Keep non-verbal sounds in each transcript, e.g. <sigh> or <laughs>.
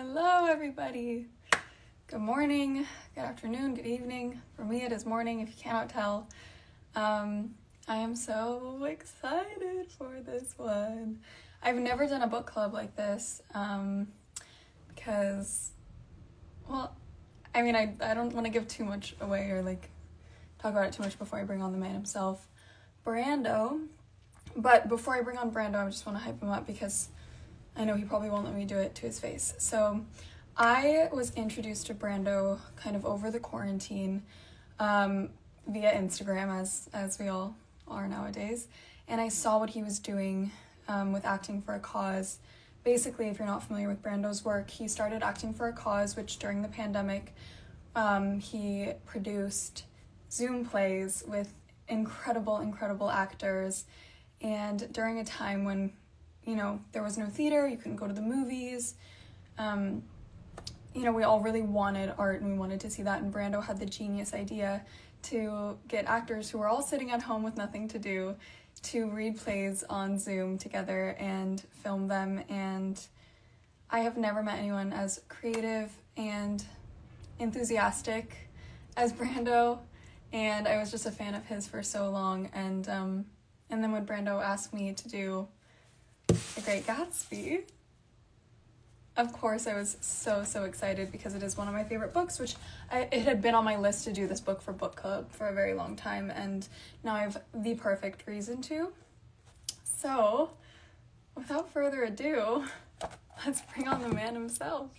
Hello, everybody. Good morning, good afternoon, good evening. For me, it is morning if you cannot tell. Um, I am so excited for this one. I've never done a book club like this um, because, well, I mean, I, I don't want to give too much away or like talk about it too much before I bring on the man himself, Brando. But before I bring on Brando, I just want to hype him up because I know he probably won't let me do it to his face. So I was introduced to Brando kind of over the quarantine um, via Instagram, as as we all are nowadays, and I saw what he was doing um, with acting for a cause. Basically, if you're not familiar with Brando's work, he started acting for a cause, which during the pandemic, um, he produced Zoom plays with incredible, incredible actors, and during a time when you know, there was no theater, you couldn't go to the movies. Um, you know, we all really wanted art and we wanted to see that. And Brando had the genius idea to get actors who were all sitting at home with nothing to do to read plays on Zoom together and film them. And I have never met anyone as creative and enthusiastic as Brando. And I was just a fan of his for so long. And um, and then when Brando asked me to do the Great Gatsby. Of course, I was so, so excited because it is one of my favorite books, which I, it had been on my list to do this book for book club for a very long time, and now I have the perfect reason to. So, without further ado, <laughs> let's bring on the man himself.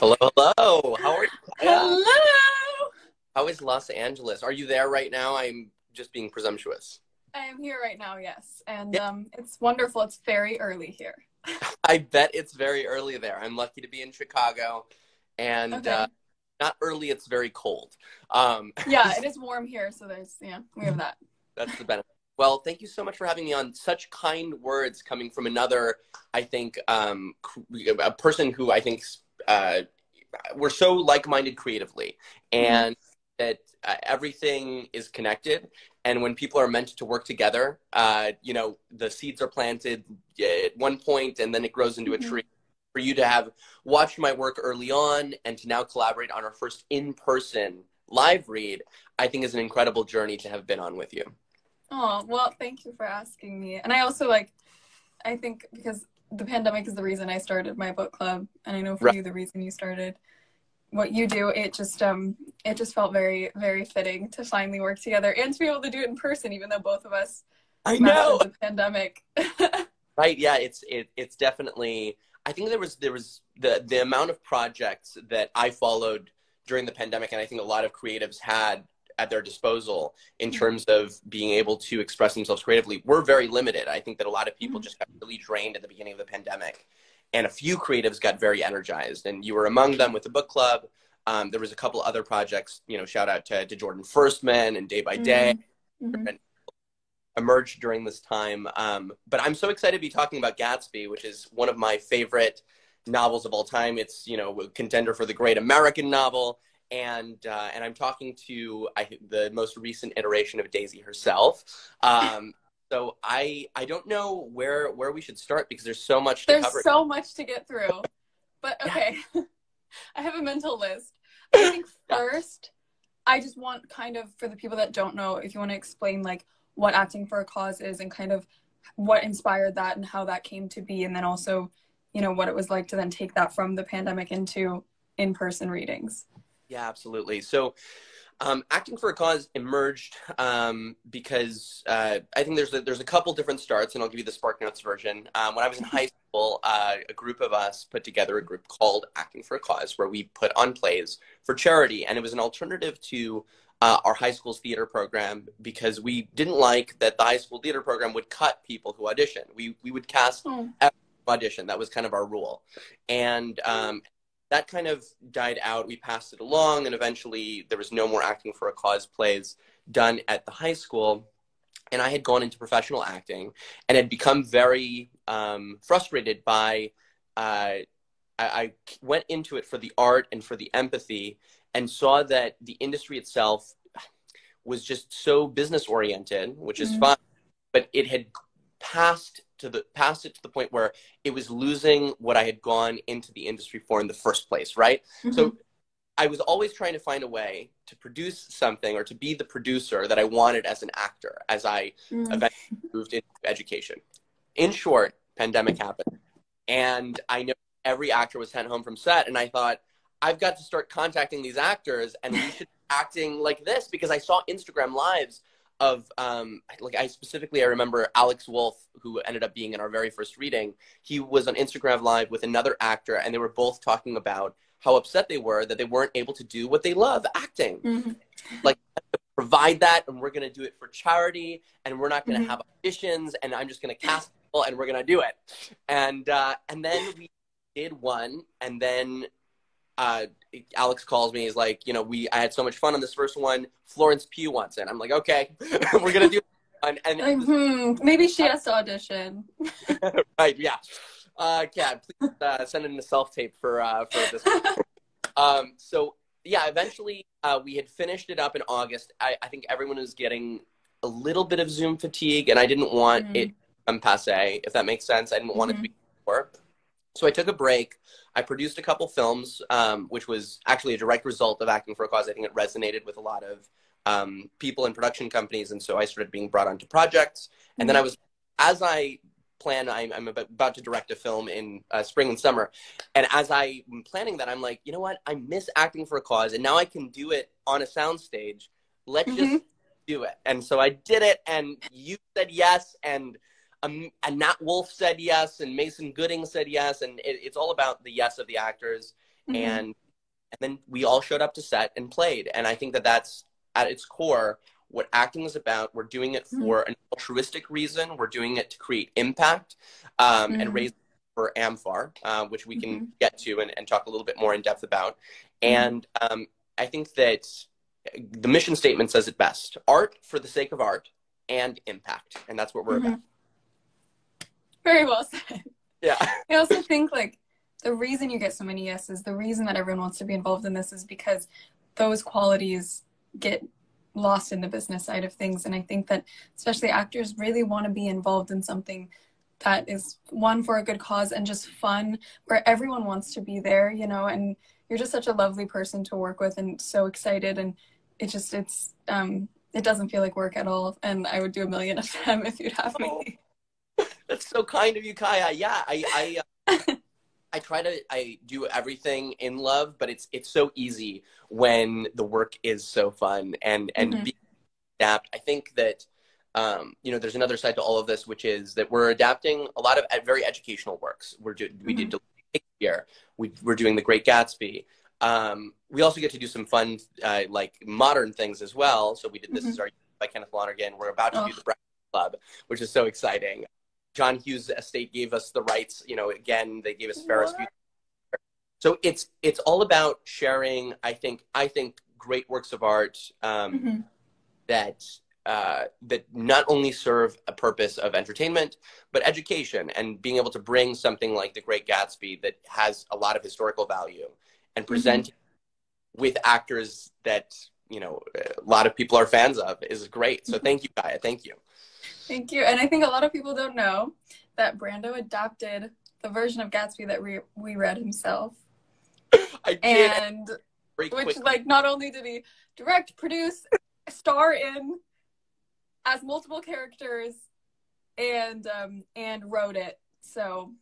Hello, hello. How are you? Hello! How is Los Angeles? Are you there right now? I'm just being presumptuous. I am here right now, yes. And yeah. um, it's wonderful. It's very early here. <laughs> I bet it's very early there. I'm lucky to be in Chicago. And okay. uh, not early, it's very cold. Um, <laughs> yeah, it is warm here. So there's, yeah, we have that. That's the benefit. Well, thank you so much for having me on. Such kind words coming from another, I think, um, a person who I think uh, we're so like-minded creatively and mm-hmm. that uh, everything is connected and when people are meant to work together uh, you know the seeds are planted at one point and then it grows into mm-hmm. a tree for you to have watched my work early on and to now collaborate on our first in-person live read i think is an incredible journey to have been on with you oh well thank you for asking me and i also like i think because the pandemic is the reason I started my book club, and I know for right. you the reason you started what you do. It just um it just felt very very fitting to finally work together and to be able to do it in person, even though both of us I know the pandemic. <laughs> right? Yeah, it's it, it's definitely. I think there was there was the the amount of projects that I followed during the pandemic, and I think a lot of creatives had at their disposal in mm-hmm. terms of being able to express themselves creatively were very limited. I think that a lot of people mm-hmm. just got really drained at the beginning of the pandemic, and a few creatives got very energized. And you were among them with the book club. Um, there was a couple other projects. You know, shout out to, to Jordan Firstman and Day by Day. Mm-hmm. Emerged during this time, um, but I'm so excited to be talking about Gatsby, which is one of my favorite novels of all time. It's you know a contender for the Great American Novel and uh, and I'm talking to I, the most recent iteration of Daisy herself. Um, so I I don't know where where we should start because there's so much. there's cover. so much to get through, but okay, <laughs> I have a mental list. <laughs> I think first, I just want kind of for the people that don't know, if you want to explain like what acting for a cause is and kind of what inspired that and how that came to be, and then also, you know, what it was like to then take that from the pandemic into in-person readings. Yeah, absolutely. So, um, acting for a cause emerged um, because uh, I think there's a, there's a couple different starts, and I'll give you the Spark Notes version. Um, when I was in high school, uh, a group of us put together a group called Acting for a Cause, where we put on plays for charity, and it was an alternative to uh, our high school's theater program because we didn't like that the high school theater program would cut people who audition. We we would cast oh. audition. That was kind of our rule, and um, that kind of died out. We passed it along, and eventually there was no more acting for a cause plays done at the high school. And I had gone into professional acting and had become very um, frustrated by. Uh, I, I went into it for the art and for the empathy, and saw that the industry itself was just so business oriented, which is Mhm. fine, but it had passed to the passed it to the point where it was losing what I had gone into the industry for in the first place, right? So I was always trying to find a way to produce something or to be the producer that I wanted as an actor as I Mhm. eventually moved into education. In short, pandemic happened. And I know every actor was sent home from set, and I thought, I've got to start contacting these actors, and we <laughs> should be acting like this because I saw Instagram lives of um, like I specifically I remember Alex Wolff, who ended up being in our very first reading. He was on Instagram live with another actor, and they were both talking about how upset they were that they weren't able to do what they love, acting Mhm. provide that and we're going to do it for charity and we're not going to Mhm. have auditions and i'm just going to cast people and we're going to do it and uh, and then we did one and then uh, alex calls me he's like you know we i had so much fun on this first one florence pugh wants it i'm like okay <laughs> we're going to do <laughs> and Like, hmm, maybe she has to audition. <laughs> right yeah uh cat please uh, send in a self tape for uh for this um, so yeah, eventually uh, we had finished it up in August. I, I think everyone was getting a little bit of Zoom fatigue, and I didn't want Mhm. it to become passe, if that makes sense. I didn't want it to Mhm. be more. So I took a break. I produced a couple films, um, which was actually a direct result of acting for a cause. I think it resonated with a lot of um, people in production companies, and so I started being brought onto projects. And then I was, as I plan, I'm, I'm about to direct a film in uh, spring and summer. And as I'm planning that, I'm like, you know what? I miss acting for a cause, and now I can do it on a soundstage. Let's just Mhm. do it. And so I did it, and you said yes, and um, and Nat Wolff said yes, and Mason Gooding said yes, and it, it's all about the yes of the actors. Mhm. And and then we all showed up to set and played. And I think that that's at its core what acting is about. We're doing it for an altruistic reason. We're doing it to create impact um, Mhm. and raise for AMFAR, uh, which we can Mhm. get to and, and talk a little bit more in depth about. Mhm. And um, I think that the mission statement says it best art for the sake of art and impact. And that's what we're about. Very well said. Yeah. I also think like the reason you get so many yeses, the reason that everyone wants to be involved in this is because those qualities get lost in the business side of things. And I think that especially actors really want to be involved in something that is one for a good cause and just fun, where everyone wants to be there, you know, and you're just such a lovely person to work with and so excited and it just it's um it doesn't feel like work at all and I would do a million of them if you'd have me. <laughs> That's so kind of you, Kaia. Yeah, I, I, uh, <laughs> I try to, I do everything in love, but it's it's so easy when the work is so fun and and Mhm. be adapt. I think that, um, you know, there's another side to all of this, which is that we're adapting a lot of very educational works. We're do, we did Shakespeare. We we're doing The Great Gatsby. Um, we also get to do some fun, uh, like modern things as well. So we did This Mhm. Is Our by Kenneth Lonergan. We're about to do Oh. The Breakfast Club, which is so exciting. John Hughes Estate gave us the rights. You know, again, they gave us Ferris Bueller. So it's it's all about sharing. I think I think great works of art um, Mhm. that uh, that not only serve a purpose of entertainment but education and being able to bring something like The Great Gatsby that has a lot of historical value and present it with actors that you know a lot of people are fans of is great. So thank you, Kaia. Thank you. Thank you. And I think a lot of people don't know that Brando adapted the version of Gatsby that we, we read himself. <laughs> I did And which quickly. like not only did he direct, produce, star in as multiple characters and um and wrote it. So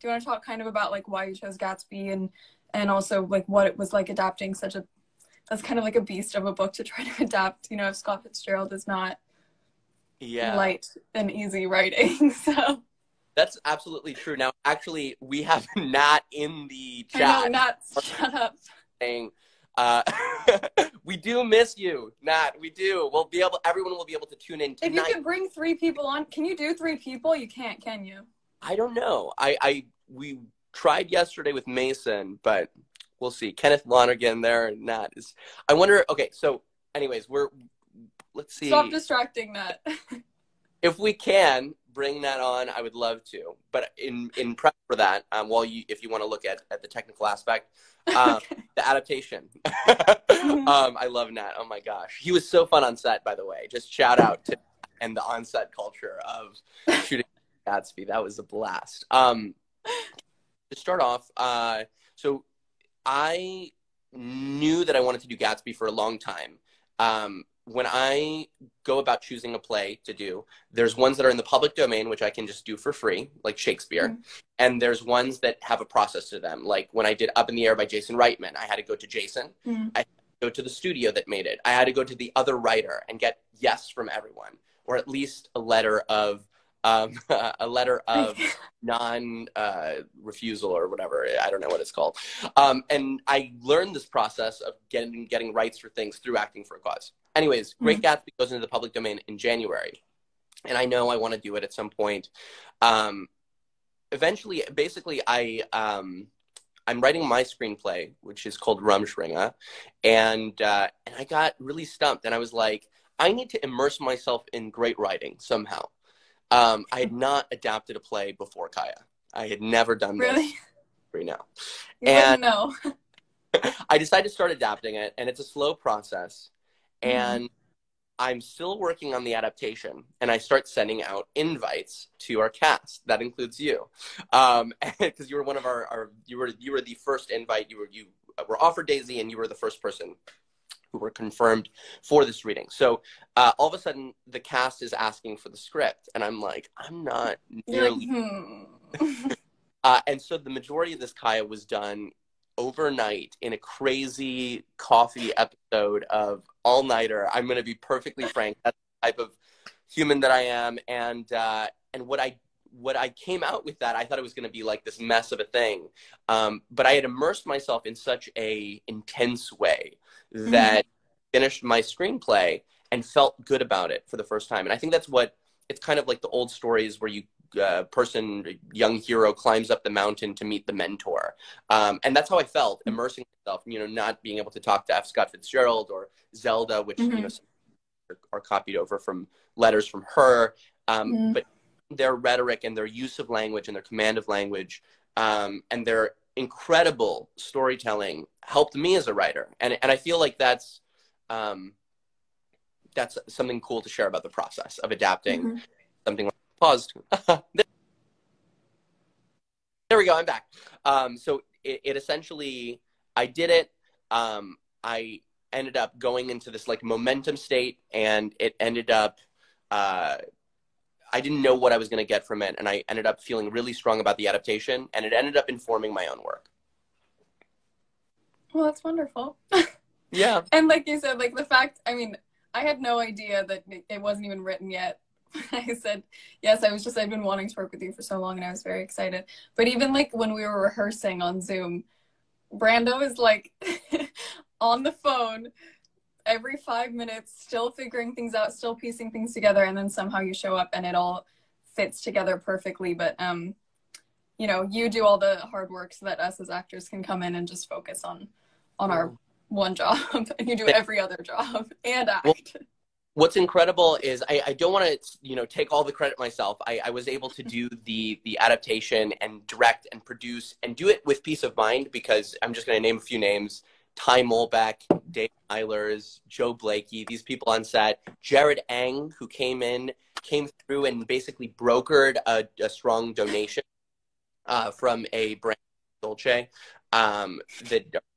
do you want to talk kind of about like why you chose Gatsby and and also like what it was like adapting such a that's kind of like a beast of a book to try to <laughs> adapt, you know, if Scott Fitzgerald is not yeah. light and easy writing. <laughs> So That's absolutely true. Now, actually, we have <laughs> not in the I know, chat not shut up. saying, uh, <laughs> "We do miss you, Nat. We do. We'll be able. Everyone will be able to tune in tonight. If you could bring three people on, can you do three people? You can't, can you? I don't know. I, I we tried yesterday with Mason, but we'll see. Kenneth Lonergan there, and Nat is. I wonder. Okay, so anyways, we're. Let's see Stop distracting that. <laughs> if we can bring that on, I would love to. But in in prep for that, um, while you if you want to look at at the technical aspect, <laughs> um, Okay. the adaptation. Mhm. <laughs> um, I love Nat. Oh my gosh, he was so fun on set. By the way, just shout out to and the on set culture of shooting Gatsby. That was a blast. Um, to start off, uh, so I knew that I wanted to do Gatsby for a long time. Um, when I go about choosing a play to do, there's ones that are in the public domain, which I can just do for free, like Shakespeare. Mhm. And there's ones that have a process to them. Like when I did Up in the Air by Jason Reitman, I had to go to Jason, Mhm. I had to go to the studio that made it. I had to go to the other writer and get yes from everyone, or at least a letter of um, <laughs> a letter of <laughs> non uh, refusal or whatever. I don't know what it's called. Um, and I learned this process of getting getting rights for things through acting for a cause. Anyways, Great Gatsby goes into the public domain in January, and I know I want to do it at some point. Um, eventually, basically, I um, I'm writing my screenplay, which is called Rumspringa, and uh, and I got really stumped, and I was like, I need to immerse myself in great writing somehow. Um, I had not adapted a play before Kaia. I had never done this Really? right now. You And- wouldn't. <laughs> <laughs> I decided to start adapting it, and it's a slow process. Mhm. And I'm still working on the adaptation, and I start sending out invites to our cast. That includes you, <laughs> because you were one of our, our you were you were the first invite. You were you were offered Daisy, and you were the first person who were confirmed for this reading. So uh, all of a sudden, the cast is asking for the script, and I'm like, I'm not nearly hmm. <laughs> uh, and so the majority of this Kaia was done overnight in a crazy coffee episode of All Nighter. I'm going to be perfectly <laughs> frank. That's the type of human that I am, and uh, and what I what I came out with that I thought it was going to be like this mess of a thing, um, but I had immersed myself in such a intense way that finished my screenplay and felt good about it for the first time. And I think that's what it's kind of like the old stories where you uh, person, young hero climbs up the mountain to meet the mentor. Um, and that's how I felt, immersing myself, you know, not being able to talk to F. Scott Fitzgerald or Zelda, which, you Mhm. know, are, are copied over from letters from her. Um, Mhm. But their rhetoric and their use of language and their command of language um, and their incredible storytelling helped me as a writer. And, and I feel like that's, um, that's something cool to share about the process of adapting Mhm. something like paused. <laughs> there we go. I'm back. Um, so it, it essentially, I did it. Um, I ended up going into this like momentum state, and it ended up. Uh, I didn't know what I was going to get from it, and I ended up feeling really strong about the adaptation, and it ended up informing my own work. Well, that's wonderful. Yeah. <laughs> And like you said, like the fact, I mean, I had no idea that it- it wasn't even written yet. <laughs> I said, yes, I was just, I'd been wanting to work with you for so long and I was very excited. But even like when we were rehearsing on Zoom, Brando is like <laughs> on the phone every five minutes, still figuring things out, still piecing things together. And then somehow you show up and it all fits together perfectly. But, um, you know, you do all the hard work so that us as actors can come in and just focus on, on our one job <laughs> and you do every other job and act. Well, what's incredible is I, I don't want to you know take all the credit myself. I, I was able to do the the adaptation and direct and produce and do it with peace of mind because i'm just going to name a few names. Ty molbeck dave eilers joe blakey these people on set. Jared eng who came in came through and basically brokered a, a strong donation uh, from a brand dolce um,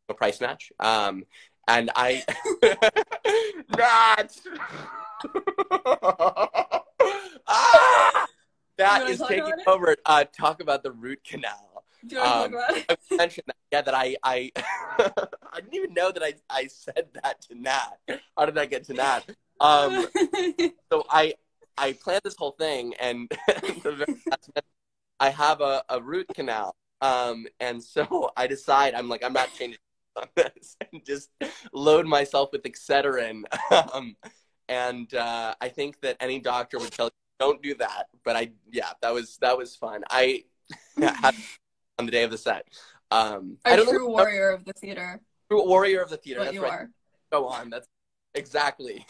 a price match. Um, and i <laughs> not <laughs> ah! that is taking over. Uh, talk about the root canal. Do you um, talk about I mentioned that yeah that i i <laughs> i didn't even know that i i said that to nat. How did i get to nat? Um so I I planned this whole thing, and the very last minute, I have a, a root canal, um, and so I decide I'm like I'm not changing on this, <laughs> and just load myself with Excedrin, <laughs> um, and uh, I think that any doctor would tell you don't do that, but I yeah that was that was fun. I <laughs> had on the day of the set. Um, I a don't true know warrior of the theater, true warrior of the theater. what That's you right are. go on. That's exactly.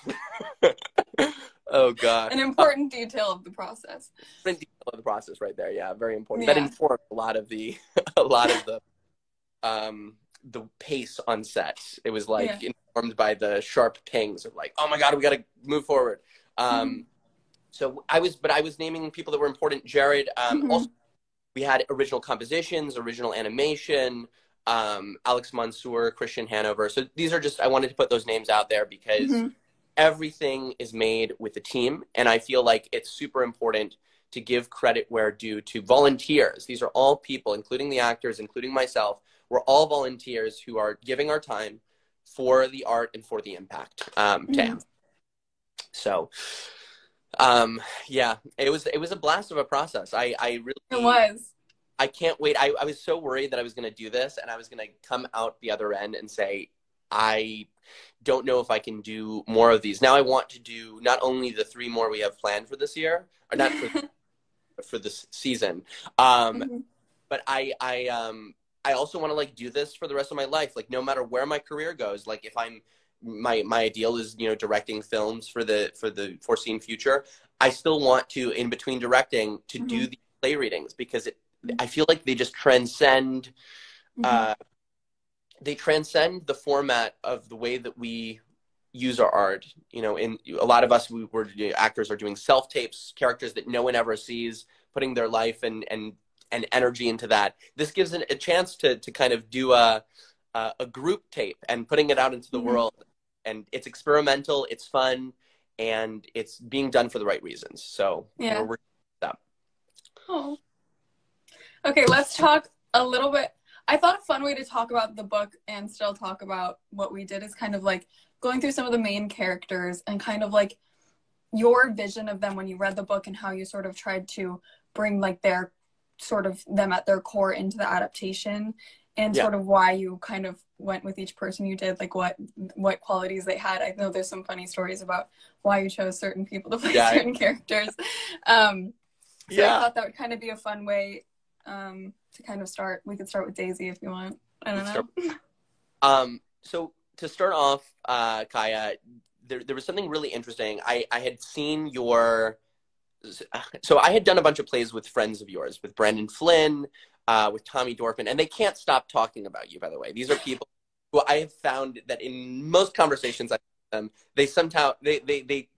oh god. An important detail of the process. Important detail of the process, right there. Yeah, very important. Yeah. That informed a lot of the, a lot of the, um, the pace on set. It was like informed by the sharp pings of like, oh my god, we got to move forward. Um, Mhm. so I was, but I was naming people that were important. Jared. Um, Mhm. Also, we had original compositions, original animation. Um, Alex Mansour, Christian Hanover. So these are just I wanted to put those names out there because Mhm. everything is made with the team, and I feel like it's super important to give credit where due to volunteers. These are all people, including the actors, including myself. We're all volunteers who are giving our time for the art and for the impact um, to Mhm. Amazon. So, um, yeah, it was it was a blast of a process. I I really It was. I can't wait. I, I was so worried that I was going to do this and I was going to come out the other end and say, I don't know if I can do more of these. Now I want to do not only the three more we have planned for this year, or not for, <laughs> for this season, um, Mhm. but I, I, um, I also want to like do this for the rest of my life. Like no matter where my career goes, like if I'm, my, my ideal is, you know, directing films for the, for the foreseen future. I still want to, in between directing, to do Mhm. the play readings because it, I feel like they just transcend Mhm. uh, they transcend the format of the way that we use our art. You know, in a lot of us, we were actors are doing self tapes, characters that no one ever sees, putting their life and and and energy into that. This gives an, a chance to to kind of do a a, a group tape and putting it out into the Mhm. world. And it's experimental, it's fun, and it's being done for the right reasons. So Yeah. we're, we're Oh. Okay, let's talk a little bit. I thought a fun way to talk about the book and still talk about what we did is kind of like going through some of the main characters and kind of like your vision of them when you read the book and how you sort of tried to bring like their sort of them at their core into the adaptation and Yeah. sort of why you kind of went with each person you did like what what qualities they had i know there's some funny stories about why you chose certain people to play Yeah. certain characters um so Yeah. I thought that would kind of be a fun way um, to kind of start. We could start with Daisy if you want. I don't know. <laughs> Um, so to start off, uh, Kaia, there, there was something really interesting. I, I had seen your, <laughs> so I had done a bunch of plays with friends of yours, with Brandon Flynn, uh, with Tommy Dorfman, and they can't stop talking about you, by the way. These are people who I have found that in most conversations I them, they somehow, they, they, they,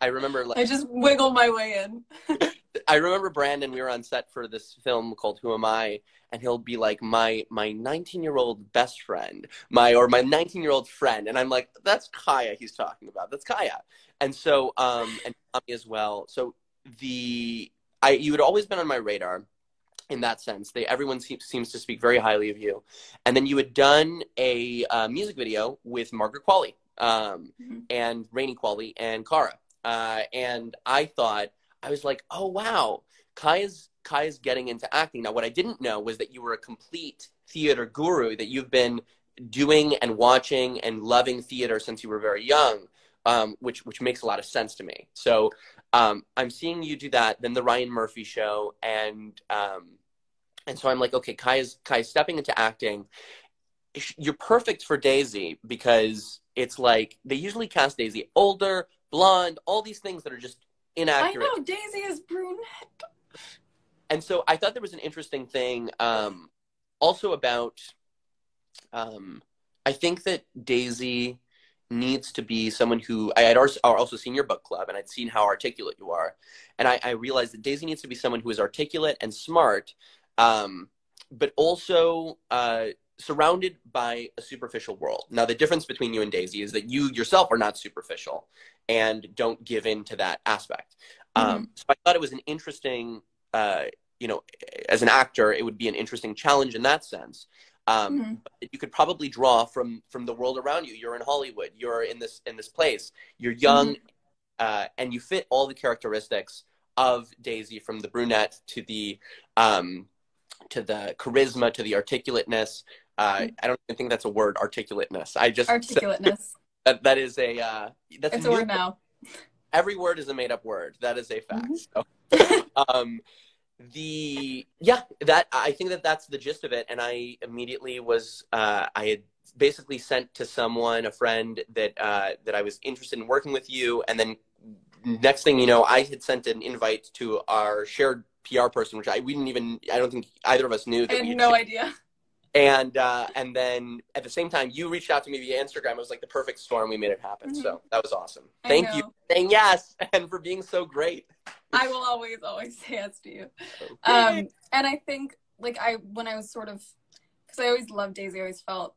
I remember like, I just wiggle my way in. <laughs> I remember Brandon. We were on set for this film called Who Am I, and he'll be like my my 19 year old best friend, my or my 19 year old friend, and I'm like, that's Kaia. He's talking about that's Kaia, and so um and Tommy as well. So the I you had always been on my radar in that sense. They everyone seems seems to speak very highly of you, and then you had done a uh, music video with Margaret Qualley, um, Mhm. and Rainey Qualley and Cara, uh, and I thought. I was like, oh wow, Kaia's Kaia's getting into acting. Now, what I didn't know was that you were a complete theater guru, that you've been doing and watching and loving theater since you were very young, um, which which makes a lot of sense to me. So um, I'm seeing you do that, then the Ryan Murphy show, and um, and so I'm like, okay, Kaia's Kaia's stepping into acting. You're perfect for Daisy because it's like they usually cast Daisy older, blonde, all these things that are just inaccurate. I know Daisy is brunette. and so I thought there was an interesting thing um, also about. Um, I think that Daisy needs to be someone who I had also, also seen your book club and I'd seen how articulate you are, and I, I realized that Daisy needs to be someone who is articulate and smart, um, but also uh, surrounded by a superficial world. Now, the difference between you and Daisy is that you yourself are not superficial and don't give in to that aspect. Um, so I thought it was an interesting, uh, you know, as an actor, it would be an interesting challenge in that sense. Um, Mhm. but you could probably draw from from the world around you. You're in Hollywood. You're in this in this place. You're young, uh, and you fit all the characteristics of Daisy, from the brunette to the um, to the charisma to the articulateness. Uh, Mhm. I don't even think that's a word, articulateness. I just Articulateness. <laughs> that that is a uh, that's it's a word now. every word is a made up word. That is a fact. Mhm. So, <laughs> um, the yeah, that I think that that's the gist of it. And I immediately was uh, I had basically sent to someone, a friend that uh, that I was interested in working with you, and then next thing you know, I had sent an invite to our shared PR person, which I we didn't even I don't think either of us knew I that we had had no shared. idea. And uh, and then at the same time, you reached out to me via Instagram. It was like the perfect storm. We made it happen. Mhm. So that was awesome. I Thank you know. for saying yes <laughs> and for being so great. I will always, always say yes to you. Okay. Um, and I think, like, I when I was sort of, because I always loved Daisy, I always felt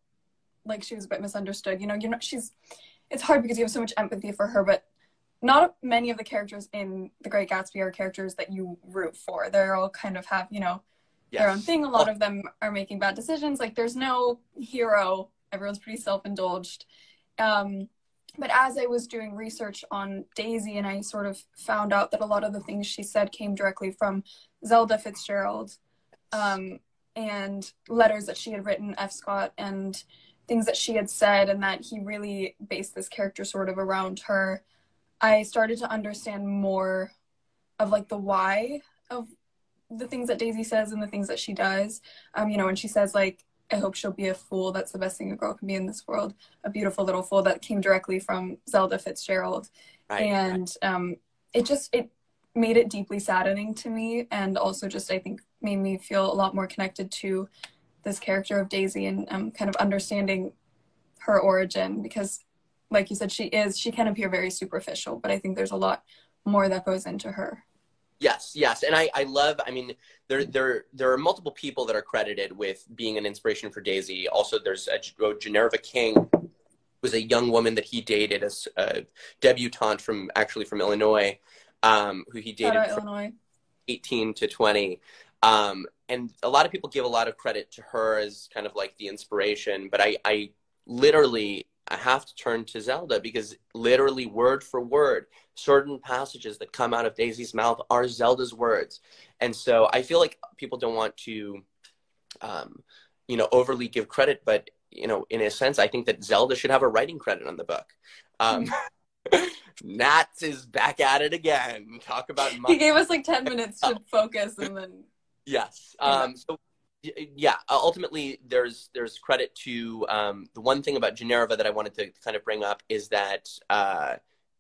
like she was a bit misunderstood. You know, you're not. She's. It's hard because you have so much empathy for her, but not many of the characters in The Great Gatsby are characters that you root for. They're all kind of have you know their own thing. A lot of them are making bad decisions. Like there's no hero. Everyone's pretty self-indulged. Um, but as I was doing research on Daisy, and I sort of found out that a lot of the things she said came directly from Zelda Fitzgerald, um, and letters that she had written F. Scott, and things that she had said, and that he really based this character sort of around her. I started to understand more of like the why of the things that Daisy says and the things that she does. Um, you know, when she says like, "I hope she'll be a fool. That's the best thing a girl can be in this world. A beautiful little fool." That came directly from Zelda Fitzgerald, Right. and um, it just it made it deeply saddening to me, and also just I think made me feel a lot more connected to this character of Daisy and um, kind of understanding her origin because, like you said, she is she can appear very superficial, but I think there's a lot more that goes into her. Yes, yes, and I, I love. I mean, there, there, there are multiple people that are credited with being an inspiration for Daisy. Also, there's a, oh, Ginevra King was a young woman that he dated as a debutante from actually from Illinois, um, who he dated out from Illinois. 18 to 20. Um, and a lot of people give a lot of credit to her as kind of like the inspiration, but I, I literally I have to turn to Zelda because literally word for word, certain passages that come out of Daisy's mouth are Zelda's words. And so I feel like people don't want to, um, you know, overly give credit, but you know, in a sense, I think that Zelda should have a writing credit on the book. Um, <laughs> Nats is back at it again. Talk about He gave us like 10 <laughs> minutes to focus and then Yes. Um, so yeah, ultimately there's there's credit to um, the one thing about Ginevra that I wanted to kind of bring up is that uh,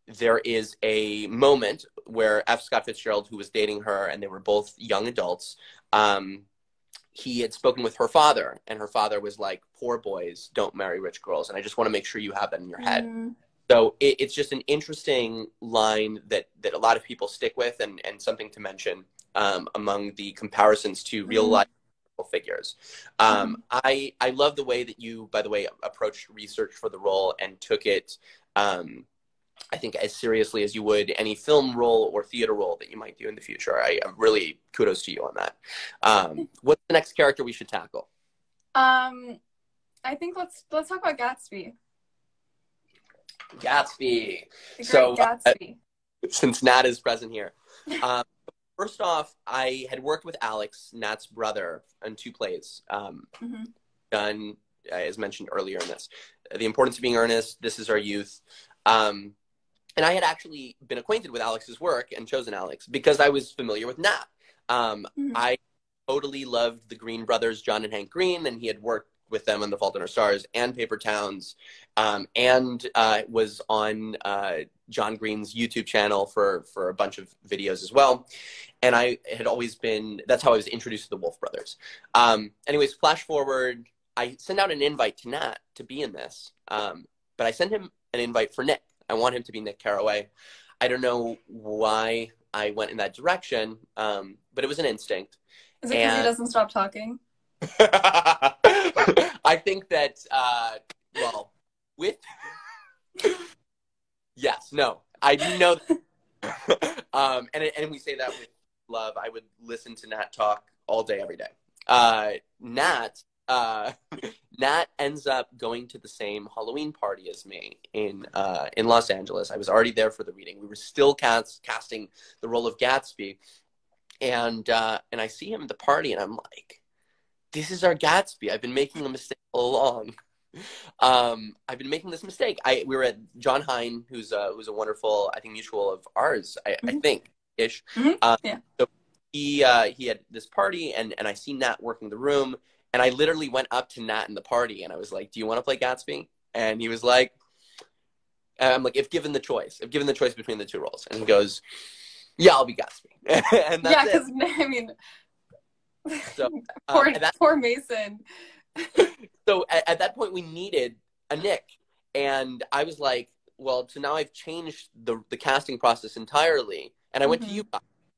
there is a moment where F. Scott Fitzgerald, who was dating her, and they were both young adults, um, he had spoken with her father, and her father was like, "Poor boys don't marry rich girls," and I just want to make sure you have that in your head. Mm, So it, it's just an interesting line that that a lot of people stick with, and and something to mention um, among the comparisons to real Mhm. life figures. Um, I I love the way that you, by the way, approached research for the role and took it. Um, I think as seriously as you would any film role or theater role that you might do in the future. I, I really kudos to you on that. Um, <laughs> what's the next character we should tackle? um I think let's let's talk about Gatsby. Gatsby. So, uh, Gatsby. since Nat is present here. <laughs> Um, first off, I had worked with Alex, Nat's brother, on two plays um, Mhm. done, uh, as mentioned earlier in this. The Importance of Being Earnest, This Is Our Youth. Um, and I had actually been acquainted with Alex's work and chosen Alex because I was familiar with Nat. Um, Mhm. I totally loved the Green brothers, John and Hank Green, and he had worked with them on The Fault in Our Stars and Paper Towns, um, and uh, was on uh, John Green's YouTube channel for for a bunch of videos as well. And I had always been that's how I was introduced to the Wolff Brothers. Um, anyways, flash forward, I send out an invite to Nat to be in this, um, but I send him an invite for Nick. I want him to be Nick Carraway. I don't know why I went in that direction, um, but it was an instinct. Is it because he doesn't stop talking? <laughs> I think that uh, well, with yes, no, I know. <laughs> um, and and we say that with love. I would listen to Nat talk all day, every day. Uh, Nat, uh, <laughs> Nat ends up going to the same Halloween party as me in uh, in Los Angeles. I was already there for the reading. We were still cast, casting the role of Gatsby, and uh, and I see him at the party, and I'm like, "This is our Gatsby." I've been making a mistake all along. <laughs> Um, I've been making this mistake. I we were at John Hine, who's a who's a wonderful, I think, mutual of ours. I, I Mhm. think ish. Mhm. Um, Yeah. So he uh, he had this party, and and I see Nat working the room, and I literally went up to Nat in the party, and I was like, "Do you want to play Gatsby?" And he was like, I'm like, if given the choice, if given the choice between the two roles, and he goes, "Yeah, I'll be Gatsby." <laughs> and that's yeah, because <laughs> I mean, So, <laughs> poor um, poor Mason. <laughs> so at, at that point we needed a nick. And i was like well so now i've changed the, the casting process entirely. And i went Mhm. to you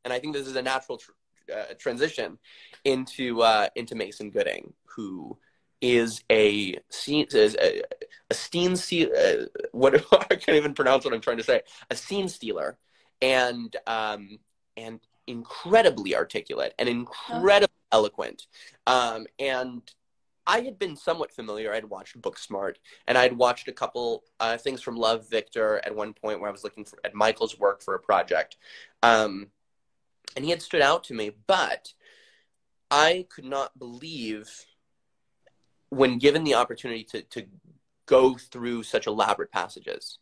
and i think this is a natural tr- uh, transition into uh, into mason gooding who is a scene is a, a scene ste- uh, what <laughs> i can't even pronounce what i'm trying to say a scene stealer. And um and incredibly articulate and incredibly eloquent. Um and I had been somewhat familiar. I'd watched Booksmart, and I'd watched a couple uh, things from Love Victor at one point where I was looking for, at Michael's work for a project, um, and he had stood out to me. But I could not believe when given the opportunity to to go through such elaborate passages.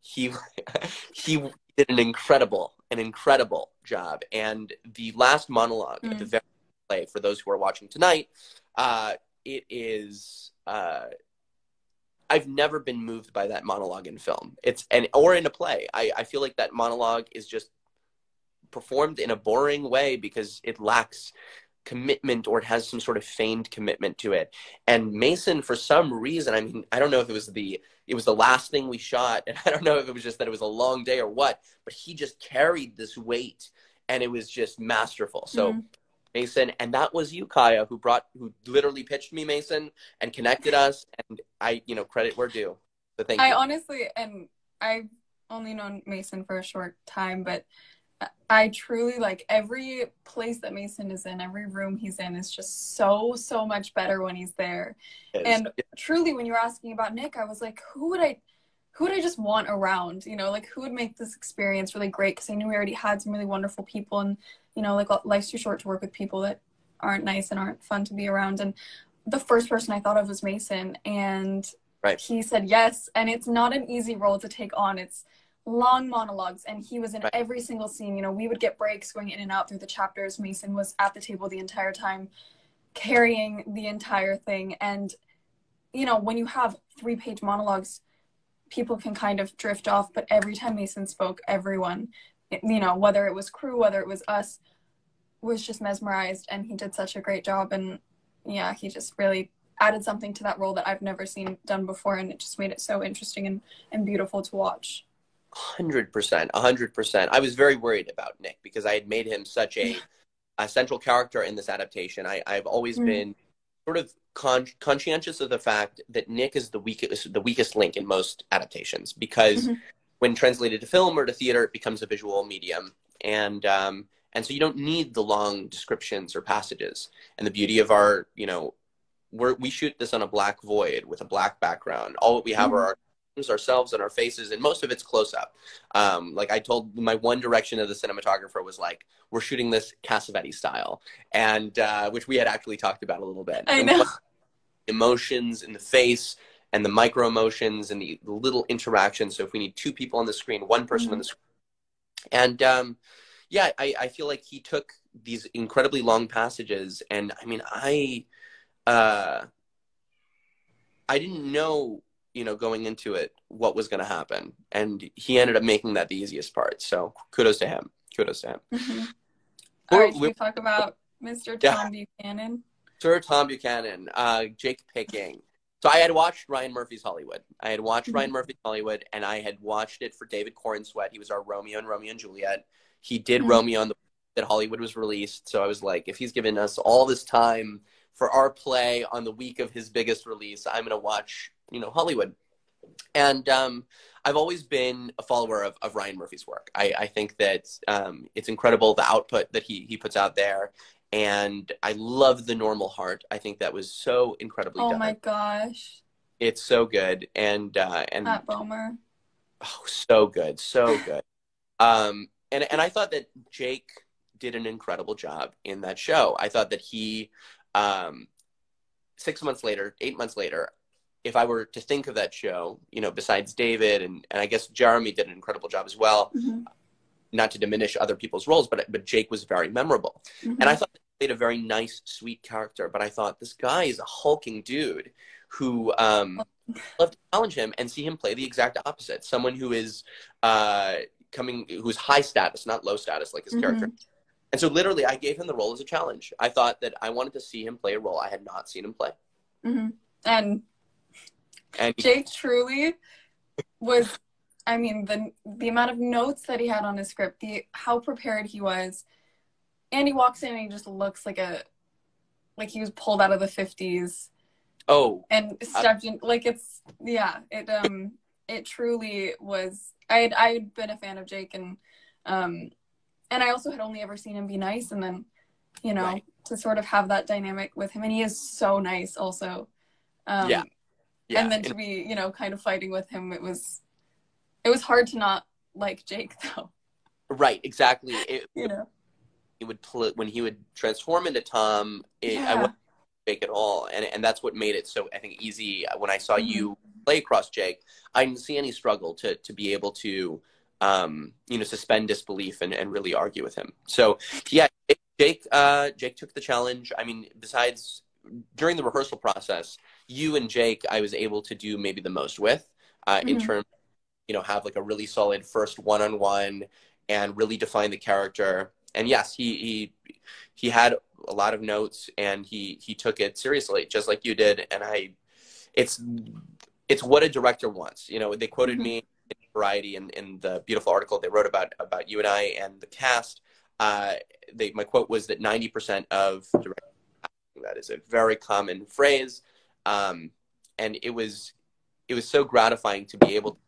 He <laughs> he did an incredible an incredible job, and the last monologue at the Mm. very play for those who are watching tonight. Uh, it is uh I've never been moved by that monologue in film. It's and or in a play. I, I feel like that monologue is just performed in a boring way because it lacks commitment or it has some sort of feigned commitment to it. And Mason, for some reason, I mean, I don't know if it was the it was the last thing we shot, and <laughs> I don't know if it was just that it was a long day or what, but he just carried this weight and it was just masterful. So Mhm. Mason, and that was you, Kaia, who brought, who literally pitched me Mason and connected us. And I, you know, credit where due. So thank I you. honestly, and I've only known Mason for a short time, but I truly like every place that Mason is in, every room he's in is just so, so much better when he's there. And truly, when you were asking about Nick, I was like, who would I, who would I just want around? You know, like who would make this experience really great? Because I knew we already had some really wonderful people, and you know, like life's too short to work with people that aren't nice and aren't fun to be around. And the first person I thought of was Mason, and Right. he said yes. And it's not an easy role to take on. It's long monologues, and he was in Right. every single scene. You know, we would get breaks going in and out through the chapters. Mason was at the table the entire time, carrying the entire thing. And you know, when you have three page monologues, people can kind of drift off. But every time Mason spoke, everyone, you know, whether it was crew, whether it was us, was just mesmerized. And he did such a great job. And yeah, he just really added something to that role that I've never seen done before. And it just made it so interesting and, and beautiful to watch. Hundred percent, hundred percent. I was very worried about Nick because I had made him such a, <laughs> a central character in this adaptation. I, I've always Mm. been sort of con- conscientious of the fact that Nick is the weakest, the weakest link in most adaptations because Mhm. When translated to film or to theater, it becomes a visual medium, and um, and so you don't need the long descriptions or passages. And the beauty of our, you know, we're, we shoot this on a black void with a black background. All that we have Mhm. are our ourselves and our faces and most of it's close up um, like i told my one direction of the cinematographer was like we're shooting this Cassavetes style and uh, which we had actually talked about a little bit I know. emotions in the face and the micro emotions and the, the little interactions so if we need two people on the screen one person on Mhm. the screen and um, yeah I, I feel like he took these incredibly long passages and i mean i uh, i didn't know you know going into it what was going to happen and he ended up making that the easiest part so kudos to him kudos to him Mhm. All right, should we- we talk about Mr. Yeah. Tom Buchanan? Sir Tom Buchanan, uh, Jake Picking. So I had watched Ryan Murphy's Hollywood. I had watched Mhm. Ryan Murphy's Hollywood, and I had watched it for David Corenswet. He was our Romeo and Romeo and Juliet. He did Mhm. Romeo on the that Hollywood was released. So I was like, if he's given us all this time for our play on the week of his biggest release, I'm gonna watch, you know, Hollywood. And um, I've always been a follower of, of Ryan Murphy's work. I, I think that um, it's incredible the output that he he puts out there and I love the normal heart. I think that was so incredibly Oh done. my gosh, It's so good, and uh, and Matt Bomer. oh, so good, so good. Um, and and I thought that Jake did an incredible job in that show. I thought that he, um, six months later, eight months later, if I were to think of that show, you know, besides David and and I guess Jeremy did an incredible job as well. Mhm. Not to diminish other people's roles, but but Jake was very memorable. Mhm. And I thought played a very nice, sweet character, but I thought this guy is a hulking dude who um, <laughs> love to challenge him and see him play the exact opposite. Someone who is uh, coming, who's high status, not low status like his mm-hmm. character. And so, literally, I gave him the role as a challenge. I thought that I wanted to see him play a role I had not seen him play. Mm-hmm. And and Jake truly was. I mean, the the amount of notes that he had on his script, the how prepared he was, and he walks in and he just looks like a like he was pulled out of the fifties. Oh, and stepped in like it's yeah it um it truly was. I had I had been a fan of Jake and um and I also had only ever seen him be nice, and then you know right. to sort of have that dynamic with him, and he is so nice also. Um, yeah. yeah. And then to be you know kind of fighting with him, it was it was hard to not like Jake <laughs> though. Right. Exactly. It, you know. He would pl- when he would transform into Tom. It, yeah. I wasn't fake at all, and and that's what made it so I think easy. When I saw mm-hmm. you play across Jake, I didn't see any struggle to to be able to um, you know, suspend disbelief and, and really argue with him. So yeah, Jake, uh, Jake took the challenge. I mean, besides during the rehearsal process, you and Jake, I was able to do maybe the most with, uh, mm-hmm. in terms, you know, have like a really solid first one-on-one and really define the character. And yes, he, he, he had a lot of notes and he, he took it seriously, just like you did. And I, it's, it's what a director wants. You know, they quoted mm-hmm. me Variety in, in the beautiful article they wrote about about you and I and the cast. Uh, they, my quote was that 90% of directors that is a very common phrase, um, and it was it was so gratifying to be able to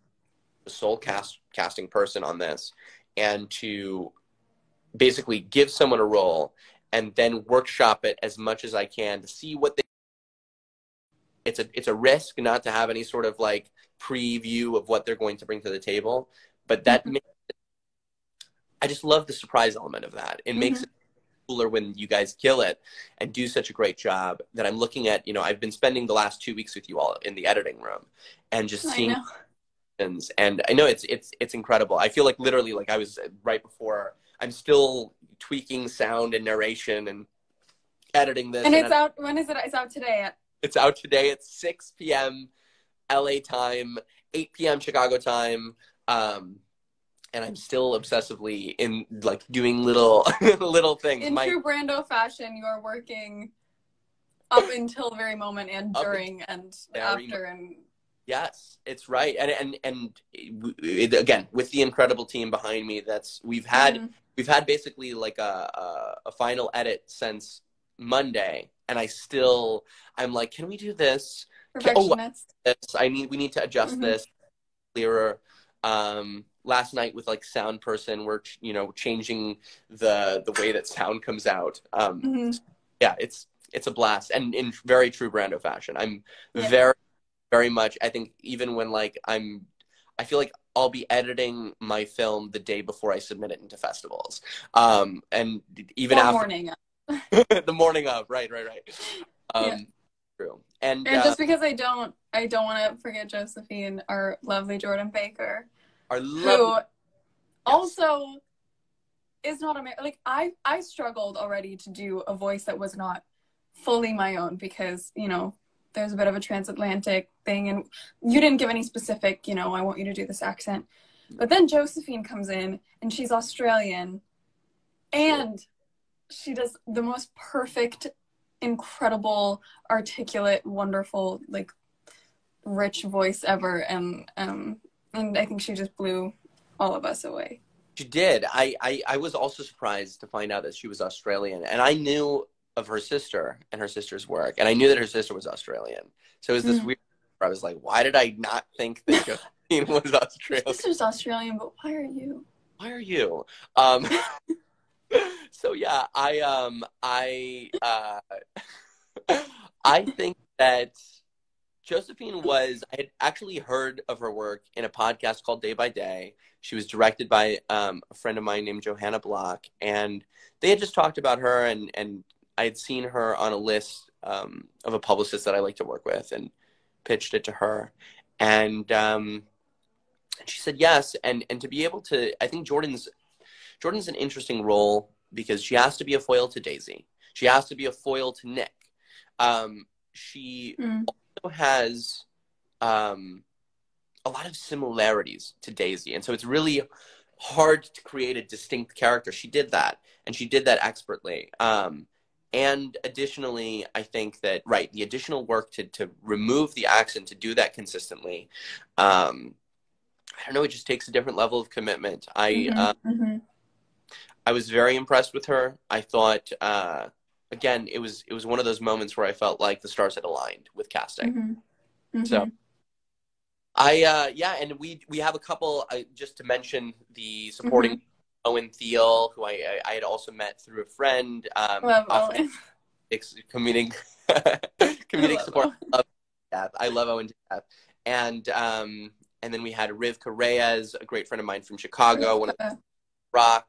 the sole cast casting person on this and to basically give someone a role and then workshop it as much as I can to see what they it's a it's a risk not to have any sort of like preview of what they're going to bring to the table. But that mm-hmm. makes it, I just love the surprise element of that. It mm-hmm. makes it cooler when you guys kill it and do such a great job that I'm looking at, you know, I've been spending the last two weeks with you all in the editing room and just seeing and I know it's it's it's incredible. I feel like literally like I was right before I'm still tweaking sound and narration and editing this. And, and it's out when is it? It's out today. It's out today at 6 p.m. LA time, 8 p.m. Chicago time. Um, and I'm still obsessively in like doing little <laughs> little things. In My, true Brando fashion, you are working up until the very moment and during and after and yes it's right and and and it, again with the incredible team behind me that's we've had mm-hmm. We've had basically like a, a, a final edit since monday and i still i'm like can we do this Perfectionist. Oh, this. I need. We need to adjust mm-hmm. this clearer. Um, last night with like sound person, we're you know changing the the way that sound comes out. Um, mm-hmm. Yeah, it's it's a blast, and in very true Brando fashion. I'm yeah. very very much. I think even when like I'm, I feel like I'll be editing my film the day before I submit it into festivals. Um, and even or after morning. <laughs> the morning of, right, right, right. Um, yeah. True. And, and uh, just because I don't, I don't want to forget Josephine, our lovely Jordan Baker, our who yes. also is not American. Like I, I struggled already to do a voice that was not fully my own because you know there's a bit of a transatlantic thing, and you didn't give any specific. You know, I want you to do this accent, but then Josephine comes in and she's Australian, and she does the most perfect incredible, articulate, wonderful, like rich voice ever, and um, and I think she just blew all of us away. She did. I, I I was also surprised to find out that she was Australian, and I knew of her sister and her sister's work, and I knew that her sister was Australian. So it was this mm. weird. I was like, why did I not think that <laughs> Josephine was Australian? This sister's Australian, but why are you? Why are you? Um, <laughs> so yeah, I um I uh <laughs> I think that Josephine was I had actually heard of her work in a podcast called Day by Day. She was directed by um, a friend of mine named Johanna Block, and they had just talked about her, and and I had seen her on a list um, of a publicist that I like to work with, and pitched it to her, and um, she said yes, and and to be able to, I think Jordan's Jordan's an interesting role because she has to be a foil to Daisy. She has to be a foil to Nick. Um, she mm. has um, a lot of similarities to Daisy, and so it's really hard to create a distinct character. She did that, and she did that expertly. Um, and additionally, I think that right, the additional work to to remove the accent to do that consistently. Um, I don't know. It just takes a different level of commitment. I Mhm, uh, mhm. I was very impressed with her. I thought, uh, again, it was it was one of those moments where I felt like the stars had aligned with casting. Mhm, mhm. So- I uh, yeah, and we we have a couple. Uh, just to mention the supporting Owen Thiele, who I, I I had also met through a friend. Um, Love Owen. ex- comedic <laughs> comedic love support. Owen. I love Owen to death. And um, and then we had Rivka Reyes, a great friend of mine from Chicago, one of Rock,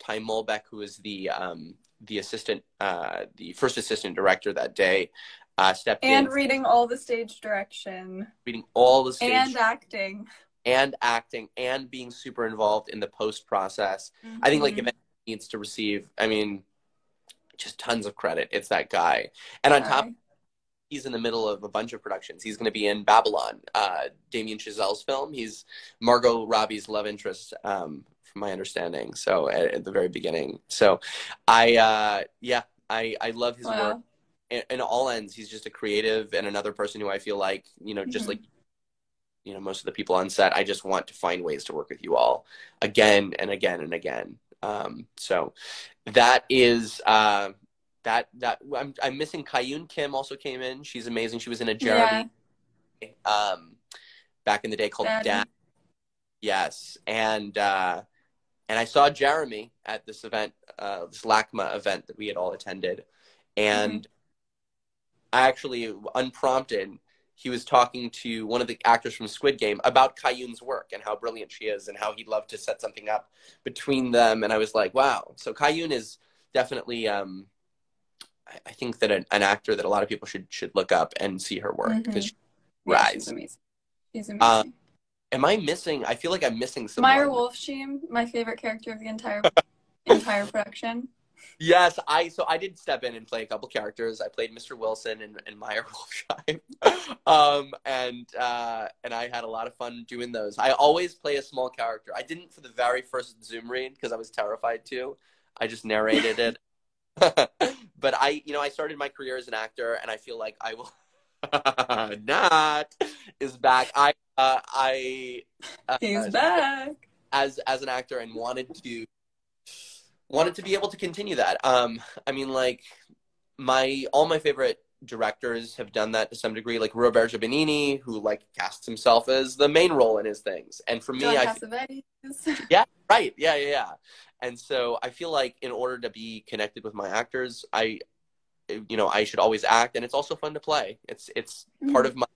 Ty Mulbeck, who was the um, the assistant, uh, the first assistant director that day, uh, stepped in. and in, reading all the stage direction reading all the stage and acting. And acting and being super involved in the post process. I think like if anyone needs to receive, I mean, just tons of credit. It's that guy. And on top, he's in the middle of a bunch of productions. He's going to be in Babylon, uh, Damien Chazelle's film. He's Margot Robbie's love interest, um, from my understanding. So at, at the very beginning. So I, uh, yeah, I, I love his Wow. work. In, in all ends, he's just a creative and another person who I feel like, you know, just Mhm. like you know most of the people on set. I just want to find ways to work with you all again and again and again. Um, so that is uh, that that I'm, I'm missing Kayun Kim also came in. She's amazing. She was in a Jeremy um, back in the day called Daddy. Dad. Yes. And uh, and I saw Jeremy at this event uh, this LACMA event that we had all attended. And I actually unprompted he was talking to one of the actors from Squid Game about Kayun's work and how brilliant she is and how he'd love to set something up between them. And I was like, wow. So Kayun is definitely, um, I, I think that an, an actor that a lot of people should should look up and see her work because. Yeah, Rise. she's amazing. She's Uh, amazing. Am I missing? I feel like I'm missing someone. Meyer Wolfsheim, my favorite character of the entire <laughs> entire production. Yes, I so I did step in and play a couple characters. I played Mr. Wilson and, and Meyer <laughs> Wolfsheim, um, and uh, and I had a lot of fun doing those. I always play a small character. I didn't for the very first Zoom read because I was terrified to. I just narrated it. <laughs> but I, you know, I started my career as an actor, and I feel like I will <laughs> not is back. I uh, I uh, He's back. as as an actor and wanted to wanted to be able to continue that. Um, I mean, like my all my favorite directors have done that to some degree. Like Roberto Benigni, who like casts himself as the main role in his things, and for me, John I Cassavetes. <laughs> right, yeah, yeah, yeah. And so I feel like in order to be connected with my actors, I, you know, I should always act, and it's also fun to play. It's it's part of my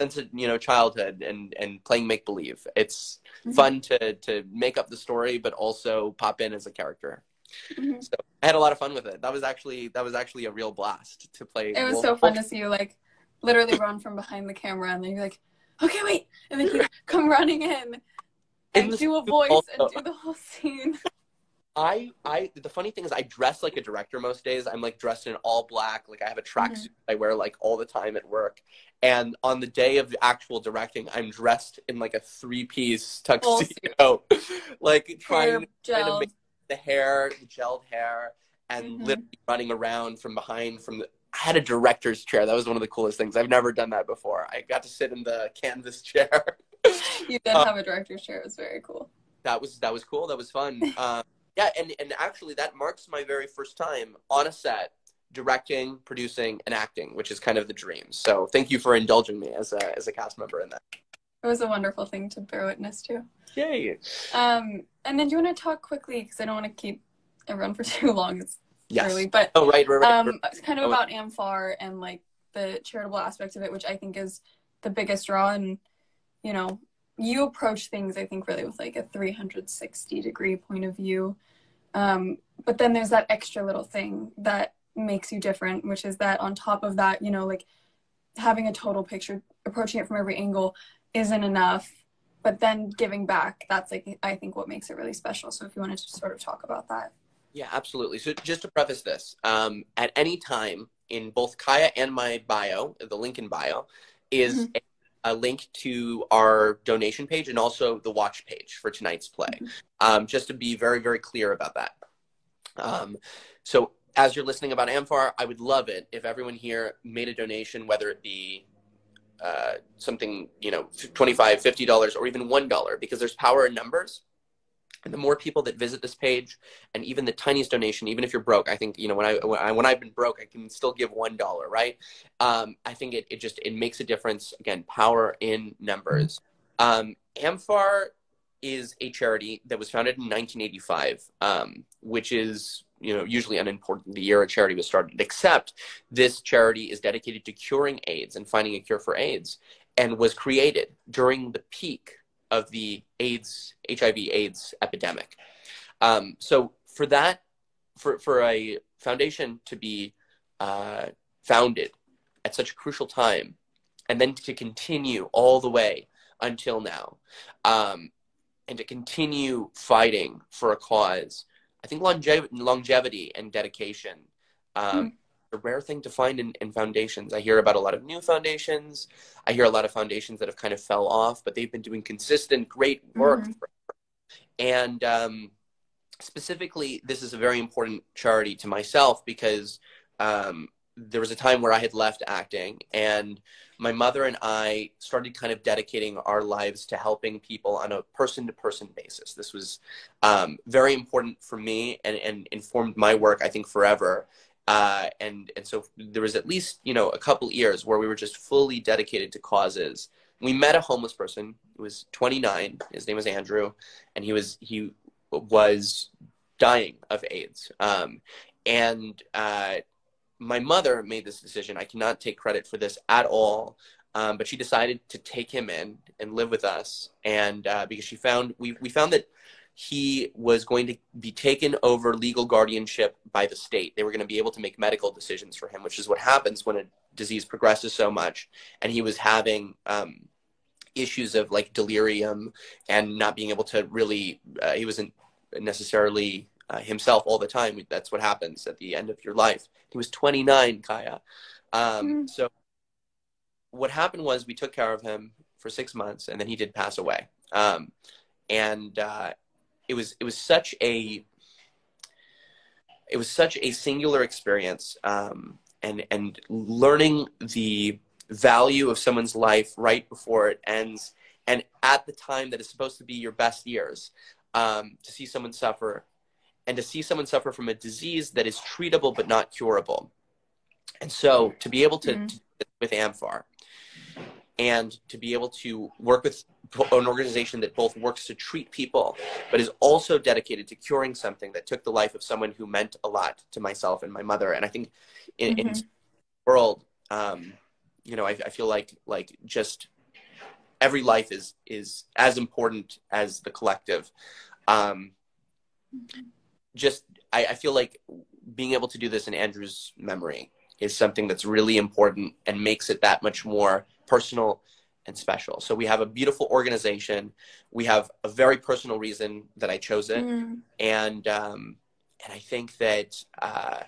sense of you know childhood and and playing make believe. It's Mhm. fun to to make up the story, but also pop in as a character. Mhm. So I had a lot of fun with it. That was actually that was actually a real blast to play. It was Wolf- so fun to see you like literally run from behind the camera and then you're like, okay, wait, and then you <laughs> come running in In and the do a voice also. and do the whole scene. <laughs> I I the funny thing is I dress like a director most days. I'm like dressed in all black. Like I have a tracksuit I wear like all the time at work. And on the day of the actual directing, I'm dressed in like a three piece tuxedo. <laughs> like trying to trying to make the hair, the gelled hair, and Mhm. literally running around from behind from the I had a director's chair. That was one of the coolest things. I've never done that before. I got to sit in the canvas chair. <laughs> You did Uh, have a director's chair. It was very cool. that was that was cool. That was fun. Um, <laughs> yeah, and and actually that marks my very first time on a set directing, producing, and acting, which is kind of the dream. So thank you for indulging me as a as a cast member in that. It was a wonderful thing to bear witness to. Yay! Um, and then do you want to talk quickly because I don't want to keep everyone for <laughs> too long. It's Yes. early, but Oh right, right, right. um, it's kind of Oh. about AmFAR and like the charitable aspect of it, which I think is the biggest draw. And you know, you approach things I think really with like a 360 degree point of view. Um, but then there's that extra little thing that makes you different, which is that on top of that, you know, like having a total picture, approaching it from every angle isn't enough. But then giving back, that's like I think what makes it really special. So if you wanted to sort of talk about that. Yeah, absolutely. So just to preface this, um, at any time in both Kaia and my bio, the link in bio, is mm-hmm. a, a, link to our donation page and also the watch page for tonight's play. Mm-hmm. Um, just to be very, very clear about that. Um, so as you're listening about Amfar, I would love it if everyone here made a donation, whether it be uh, something, you know, $25, $50, or even $1, because there's power in numbers. And the more people that visit this page, and even the tiniest donation, even if you're broke, I think you know when I when, I, when I've been broke, I can still give one dollar, right? Um, I think it, it just it makes a difference. Again, power in numbers. Um, Amfar is a charity that was founded in 1985, um, which is you know usually unimportant the year a charity was started except this charity is dedicated to curing aids and finding a cure for aids and was created during the peak of the aids hiv aids epidemic um, so for that for, for a foundation to be uh, founded at such a crucial time and then to continue all the way until now um, and to continue fighting for a cause I think longevity, longevity and dedication um, mm. A rare thing to find in, in, foundations. I hear about a lot of new foundations. I hear a lot of foundations that have kind of fell off, but they've been doing consistent, great work. Mm-hmm. And um, specifically, this is a very important charity to myself because um, there was a time where I had left acting and my mother and I started kind of dedicating our lives to helping people on a person to person basis. This was um, very important for me and, and informed my work, I think, forever. Uh, and, and so there was at least, you know, a couple years where we were just fully dedicated to causes. We met a homeless person who was 29. His name was Andrew, and he was, he was dying of AIDS. Um, and uh, my mother made this decision. I cannot take credit for this at all. Um, but she decided to take him in and live with us. And uh, because she found, we, we found that he was going to be taken over legal guardianship by the state. They were going to be able to make medical decisions for him, which is what happens when a disease progresses so much. And he was having um, issues of like delirium and not being able to really, uh, he wasn't necessarily uh, himself all the time. That's what happens at the end of your life. He was 29, Kaia. Um, mm So what happened was we took care of him for six months, and then he did pass away. Um, and uh, it was it was such a it was such a singular experience, um, and and learning the value of someone's life right before it ends, and at the time that is supposed to be your best years, um, to see someone suffer and to see someone suffer from a disease that is treatable but not curable. And so to be able to, mm-hmm. to with Amfar and to be able to work with an organization that both works to treat people but is also dedicated to curing something that took the life of someone who meant a lot to myself and my mother and i think in, mm-hmm. in the world um, you know I, I feel like like just every life is is as important as the collective um, just I, I feel like being able to do this in Andrew's memory is something that's really important and makes it that much more personal and special. So we have a beautiful organization. We have a very personal reason that I chose it, mm. and um, and I think that uh,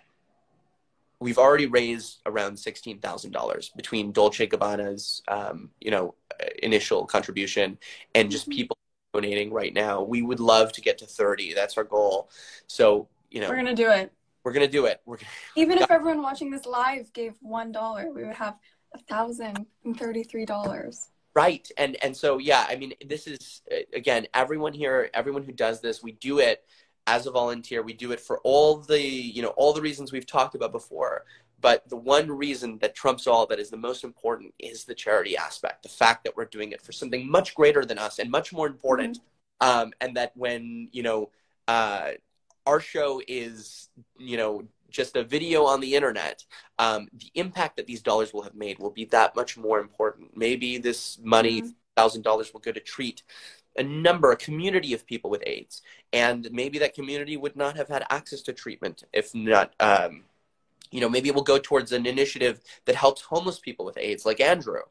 we've already raised around sixteen thousand dollars between Dolce Gabbana's um, you know initial contribution and just mm-hmm. people donating right now. We would love to get to 30. That's our goal. So, you know, we're going to do it. We're going to do it. We're gonna, <laughs> Even if everyone watching this live gave $1, we would have a $1,033. Right. And, and so, yeah, I mean, this is, again, everyone here, everyone who does this, we do it as a volunteer. We do it for all the, you know, all the reasons we've talked about before. But the one reason that trumps all that is the most important is the charity aspect. The fact that we're doing it for something much greater than us and much more important. Mm-hmm. Um, and that when, you know, uh, our show is, you know, just a video on the internet, um, the impact that these dollars will have made will be that much more important. Maybe this money, $1,000 mm-hmm. will go to treat a number, a community of people with AIDS. And maybe that community would not have had access to treatment if not, um, you know, maybe it will go towards an initiative that helps homeless people with AIDS, like Andrew.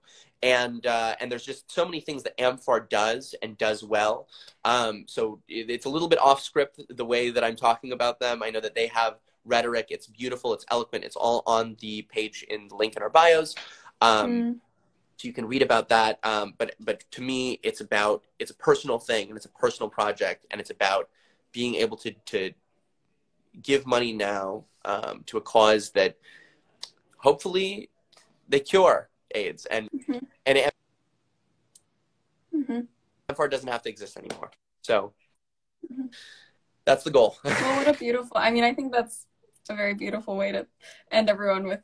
And uh, and there's just so many things that Amfar does and does well. Um, so it's a little bit off script the way that I'm talking about them. I know that they have rhetoric. It's beautiful. It's eloquent. It's all on the page in the link in our bios. Um, Mm. so you can read about that. Um, but but to me, it's about it's a personal thing and it's a personal project and it's about being able to to give money now um, to a cause that hopefully they cure AIDS and Mhm. and it, Mhm. amfAR doesn't have to exist anymore. So Mhm. that's the goal. Well, what a beautiful. I mean, I think that's a very beautiful way to end everyone with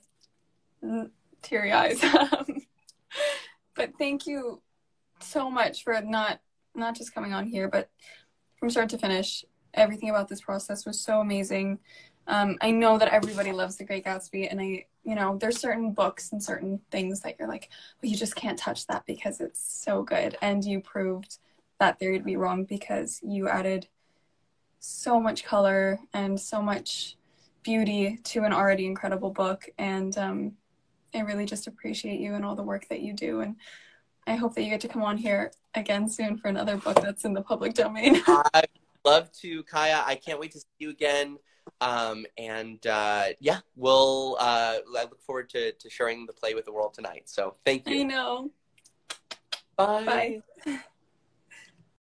teary eyes. Um, <laughs> but thank you so much for not not just coming on here, but from start to finish, everything about this process was so amazing. Um, I know that everybody loves The Great Gatsby, and I, you know, there's certain books and certain things that you're like, well, you just can't touch that because it's so good, and you proved that theory to be wrong because you added so much color and so much beauty to an already incredible book and um, i really just appreciate you and all the work that you do and i hope that you get to come on here again soon for another book that's in the public domain <laughs> love to, Kaia. I can't wait to see you again. Um, and uh, yeah, we'll. Uh, I look forward to, to sharing the play with the world tonight. So thank you. i you. know Bye. bye